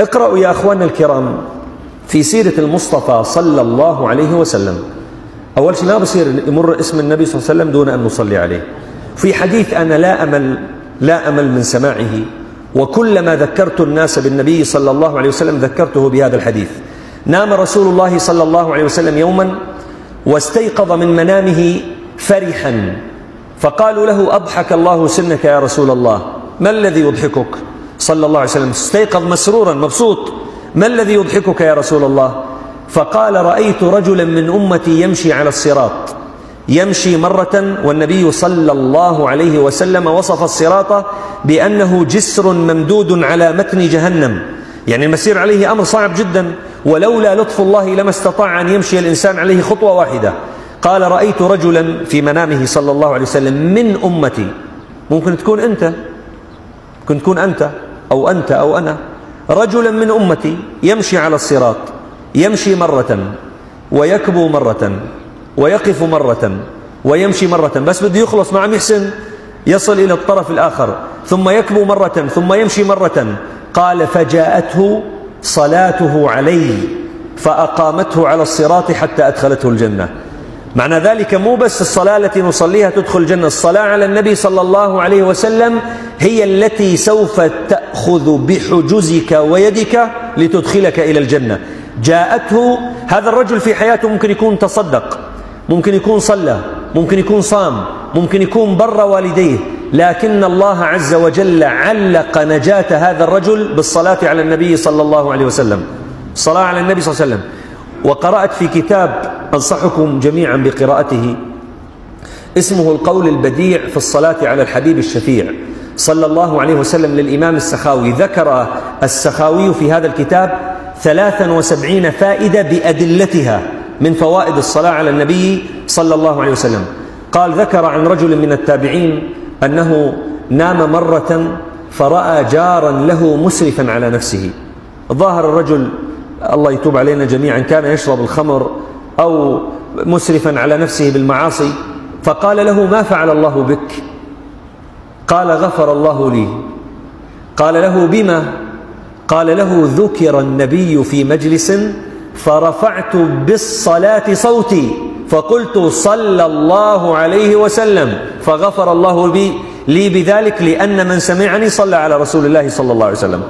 اقرأوا يا أخواننا الكرام في سيرة المصطفى صلى الله عليه وسلم. أول شيء ما بصير يمر اسم النبي صلى الله عليه وسلم دون أن نصلي عليه. في حديث أنا لا أمل لا أمل من سماعه وكلما ذكرت الناس بالنبي صلى الله عليه وسلم ذكرته بهذا الحديث. نام رسول الله صلى الله عليه وسلم يوما واستيقظ من منامه فرحا. فقالوا له أضحك الله سنك يا رسول الله. ما الذي يضحكك؟ صلى الله عليه وسلم استيقظ مسرورا مبسوط. ما الذي يضحكك يا رسول الله؟ فقال رأيت رجلا من أمتي يمشي على الصراط. يمشي مرة والنبي صلى الله عليه وسلم وصف الصراط بأنه جسر ممدود على متن جهنم. يعني المسير عليه أمر صعب جدا ولولا لطف الله لما استطاع أن يمشي الإنسان عليه خطوة واحدة. قال رأيت رجلا في منامه صلى الله عليه وسلم من أمتي. ممكن تكون أنت. ممكن تكون أنت أو أنت أو أنا رجلا من أمتي يمشي على الصراط يمشي مرة ويكبو مرة ويقف مرة ويمشي مرة بس بده يخلص ما عم يحسن يصل إلى الطرف الآخر ثم يكبو مرة ثم يمشي مرة. قال فجاءته صلاته علي فأقامته على الصراط حتى أدخلته الجنة. معنى ذلك مو بس الصلاة التي نصليها تدخل الجنة الصلاة على النبي صلى الله عليه وسلم هي التي سوف تأخذ بحجزك ويدك لتدخلك إلى الجنة. جاءته هذا الرجل في حياته ممكن يكون تصدق ممكن يكون صلى ممكن يكون صام ممكن يكون بر والديه لكن الله عز وجل علق نجاة هذا الرجل بالصلاة على النبي صلى الله عليه وسلم. الصلاة على النبي صلى الله عليه وسلم. وقرأت في كتاب أنصحكم جميعا بقراءته. اسمه القول البديع في الصلاة على الحبيب الشفيع. صلى الله عليه وسلم للإمام السخاوي. ذكر السخاوي في هذا الكتاب ثلاثا وسبعين فائدة بأدلتها من فوائد الصلاة على النبي صلى الله عليه وسلم. قال ذكر عن رجل من التابعين أنه نام مرة فرأى جارا له مسرفا على نفسه. ظاهر الرجل الله يتوب علينا جميعا كان يشرب الخمر أو مسرفا على نفسه بالمعاصي فقال له ما فعل الله بك؟ قال غفر الله لي. قال له بما؟ قال له ذكر النبي في مجلس فرفعت بالصلاة صوتي فقلت صلى الله عليه وسلم. فغفر الله بي لي بذلك لأن من سمعني صلى على رسول الله صلى الله عليه وسلم.